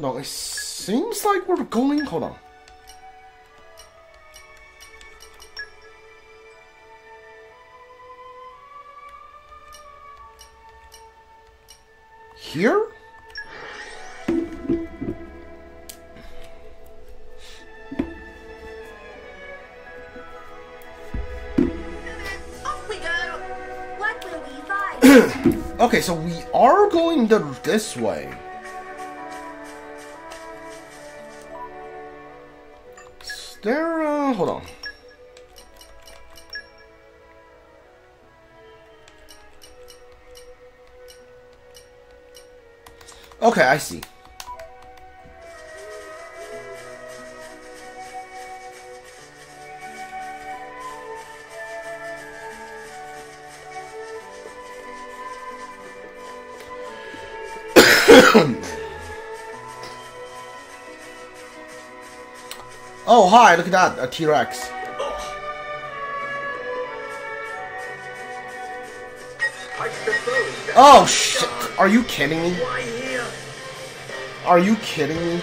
Hold on, it seems like we're going. Hold on. Here? Off we go. What will we find? Okay, so we are going the, this way. There, uh, hold on. Okay, I see. Oh, hi, look at that, a T-Rex. Oh, shit. Are you kidding me? Are you kidding me?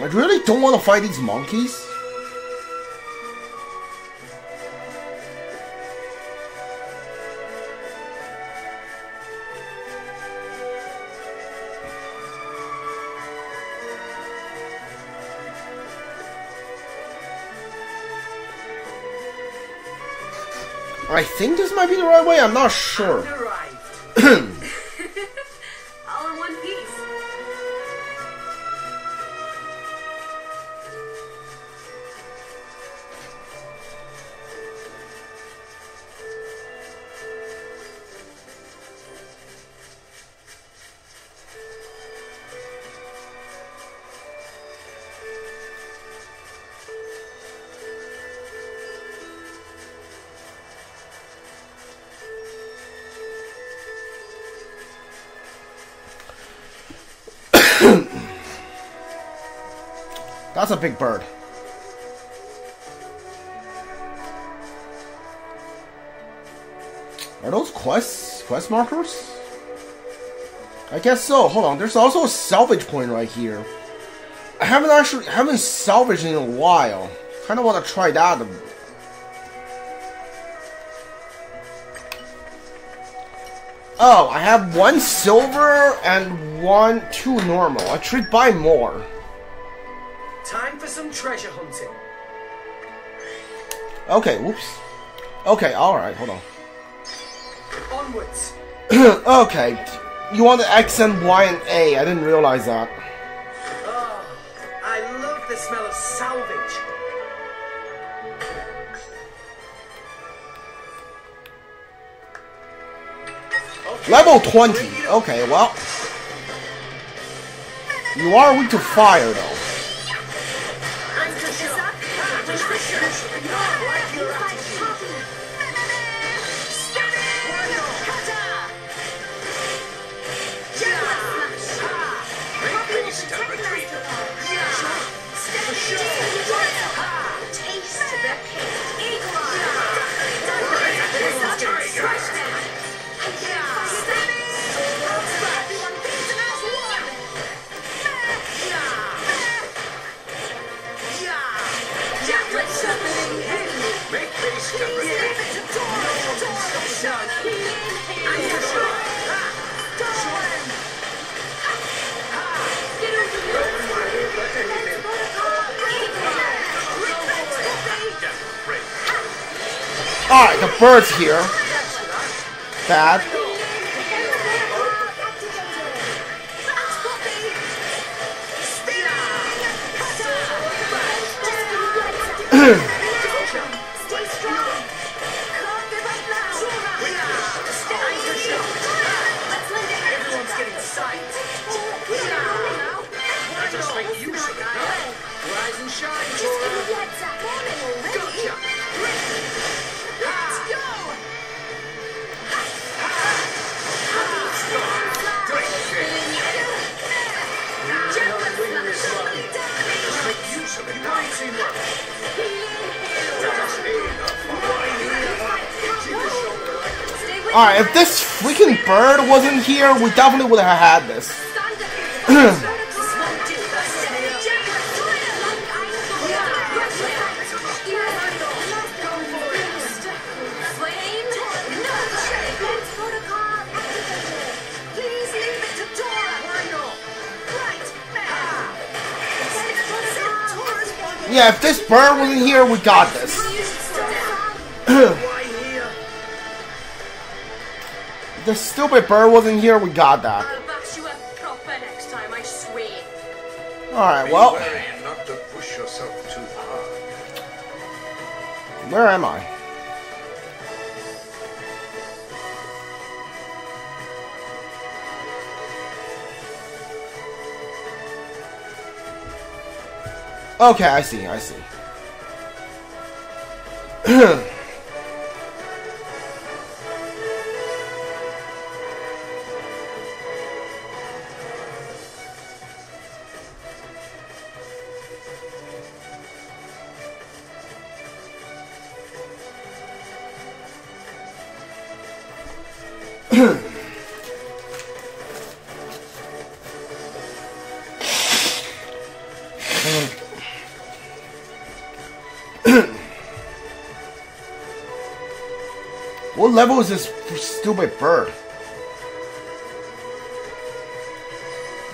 I really don't want to fight these monkeys. I think this might be the right way, I'm not sure. That's a big bird. Are those quests? Quest markers? I guess so. Hold on. There's also a salvage point right here. I haven't actually haven't salvaged in a while. Kind of want to try that. Oh, I have one silver and one two normal. I should buy more. Some treasure hunting. Okay, whoops. Okay, alright, hold on. Onwards. okay, you want the X and Y and A. I didn't realize that. Oh, I love the smell of salvage. Okay, Level 20. bring it on. Okay, well. You are weak to fire, though. Bird's here. bad. Alright, if this freaking bird wasn't here, we definitely would have had this. Please leave it to Tora. Right. Yeah, if this bird wasn't here, we got this. If this stupid bird wasn't here, we got that. I'll bash you up proper next time, I swear. Alright, well, not to push yourself too hard. where am I? Okay, I see, I see. What level is this stupid bird?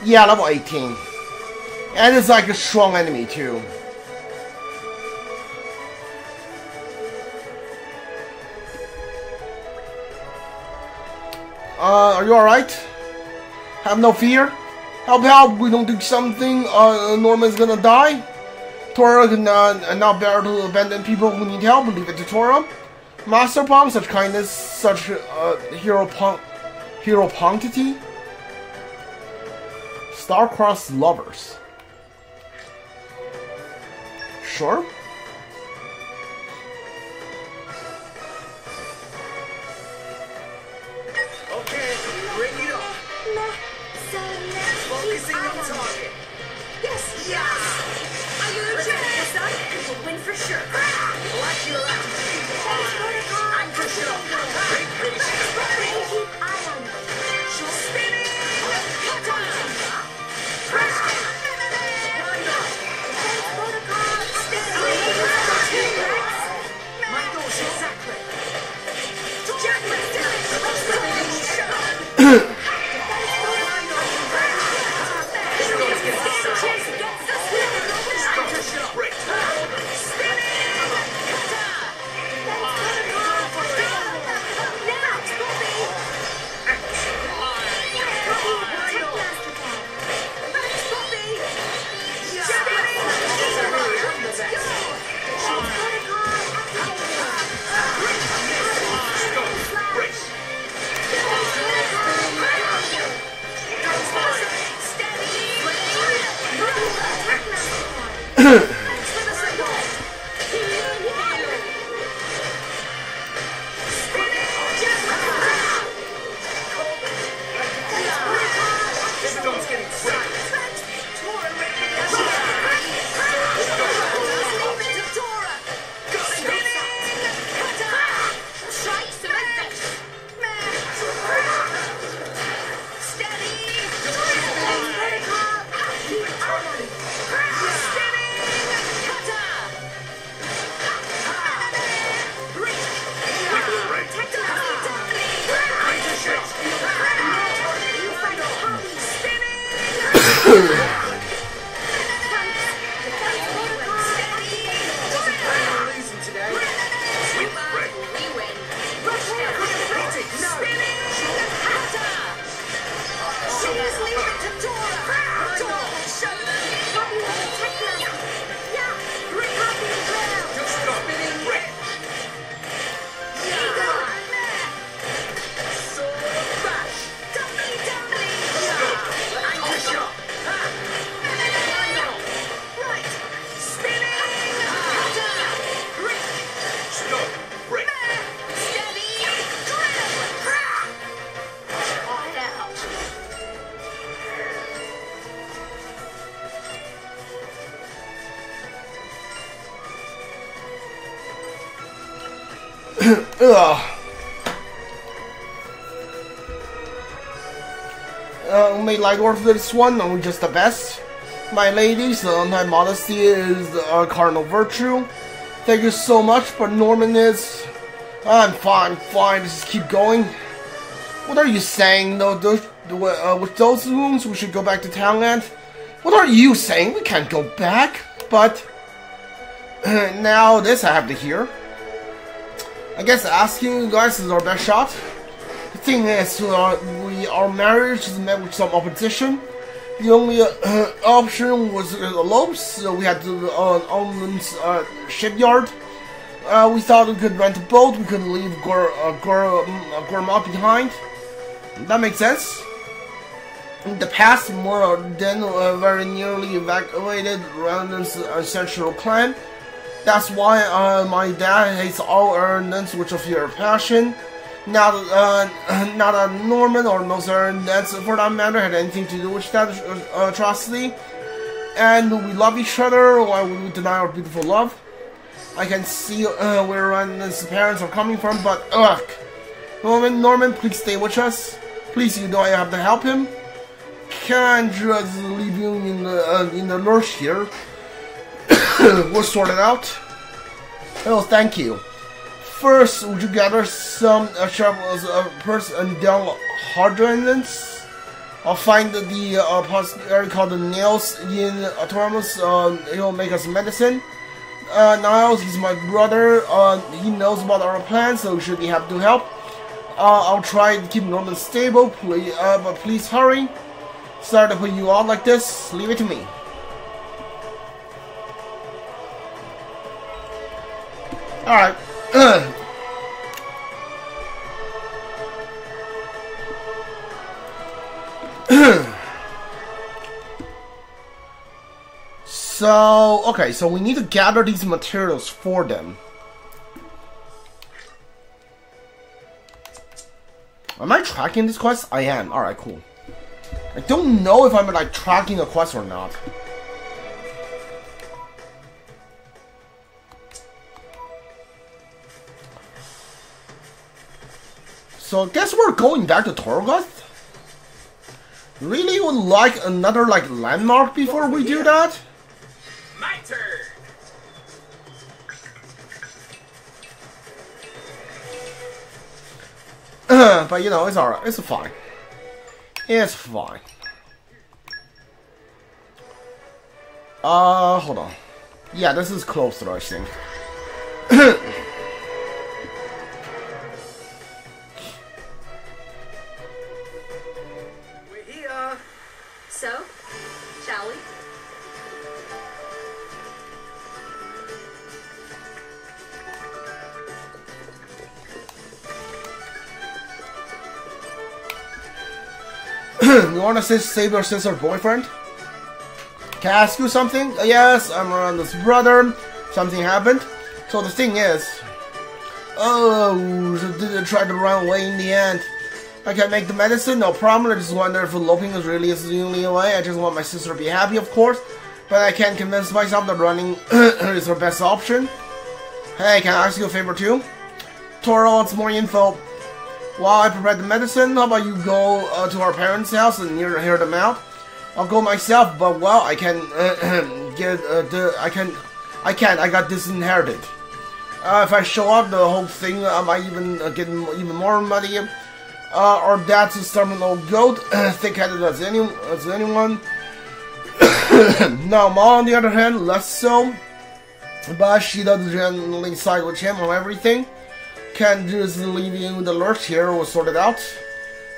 Yeah, level 18. And it's like a strong enemy too. Uh, are you alright? Have no fear? Help help, we don't do something, uh, Norman's gonna die? Tora can uh, not bear to abandon people who need help, leave it to Tora. Master Pong, such kindness, such uh, hero punk, hero punctity. Star-crossed lovers. Sure. Focusing on target. Yes. Yeah. Are you legit, son? You will win for sure. Like your attitude. I'm for sure. Great pace. Keep eye on it. Spinning. Kata. Press. Wind up. My Yeah. Ugh. Uh, this one, and we're just the best. My ladies, uh, my modesty is a cardinal virtue. Thank you so much, but Norman is. I'm fine, fine, just keep going. What are you saying, though? Those, uh, with those wounds, we should go back to Townland? What are you saying? We can't go back. But, now this I have to hear. I guess asking you guys is our best shot. The thing is, we our marriage is met with some opposition. The only uh, option was uh, elope, so we had to uh, own uh, shipyard. Uh, we thought we could rent a boat, we could leave Gor uh, Gor uh, Gorma behind. That makes sense. In the past, more than uh, very nearly evacuated Randon's uh, central clan. That's why uh, my dad hates all a fear of passion. Not, uh, not a Norman or most Ernans, for that matter, had anything to do with that uh, atrocity. And we love each other, why would we deny our beautiful love? I can see uh, where Ernan's parents are coming from, but ugh. Norman, Norman, please stay with us. Please, you know I have to help him. Can't just leave you in the, uh, in the lurch here. we'll sort it out. Oh, thank you. First, would you gather some uh, shovels of purse and down hardness? I'll find the uh, apothecary called the Nails in Autonomous. Uh, he'll make us medicine. Uh, Niles, he's my brother. Uh, he knows about our plans, so should be happy to help. Uh, I'll try to keep Norman stable, please, uh, but please hurry. Sorry to put you on like this. Leave it to me. Alright. Uh. so, okay, so we need to gather these materials for them. Am I tracking this quest? I am. Alright, cool. I don't know if I'm like tracking a quest or not. So I guess we're going back to Torigoth? Really would like another like landmark before we do that? My turn. but you know, it's alright. It's fine. It's fine. Uh, hold on. Yeah, this is closer, I think. wanna save your sister boyfriend? Can I ask you something? Uh, yes, I'm Miranda's brother. Something happened. So the thing is, oh, she didn't try to run away in the end. I can make the medicine, no problem. I just wonder if eloping is really is the only way. I just want my sister to be happy, of course. But I can't convince myself that running is her best option. Hey, can I ask you a favor too? Tora wants more info. While I prepare the medicine, how about you go uh, to our parents' house and hear, hear them out? I'll go myself, but well, I can uh, get uh, the I can I can't. I got disinherited. Uh, if I show up, the whole thing I might even uh, get even more money. Uh, our dad's a stubborn old goat, thick-headed as any as anyone. now, mom, on the other hand, less so. But she doesn't generally side with him on everything. Can't just leave you the lurch here. We'll sort it out.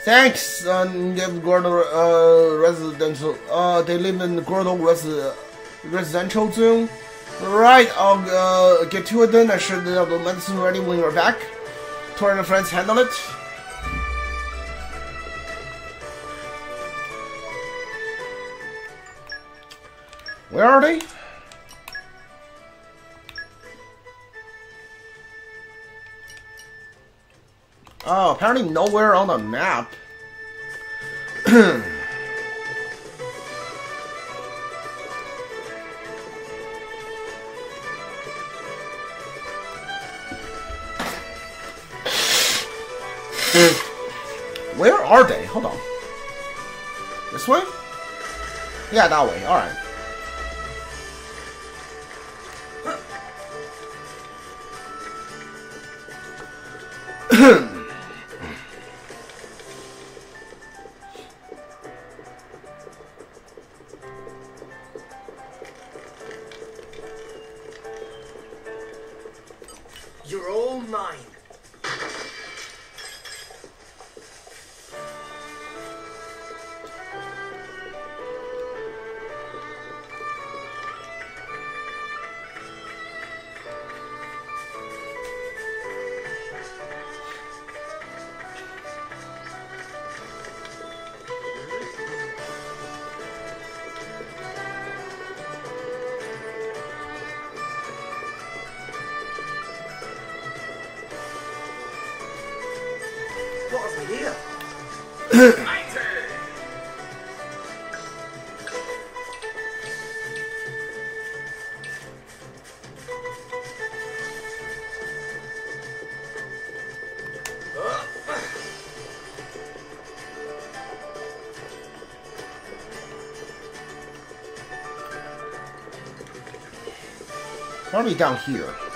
Thanks, and give Gordo uh, residential. Uh, they live in Gordo resi- residential zone. Right, I'll uh, get to it then. I should have the medicine ready when we're back. Tora and friends handle it. Where are they? Oh, apparently nowhere on the map. Where are they? Hold on. This way? Yeah, that way. Alright. Here? Probably down here.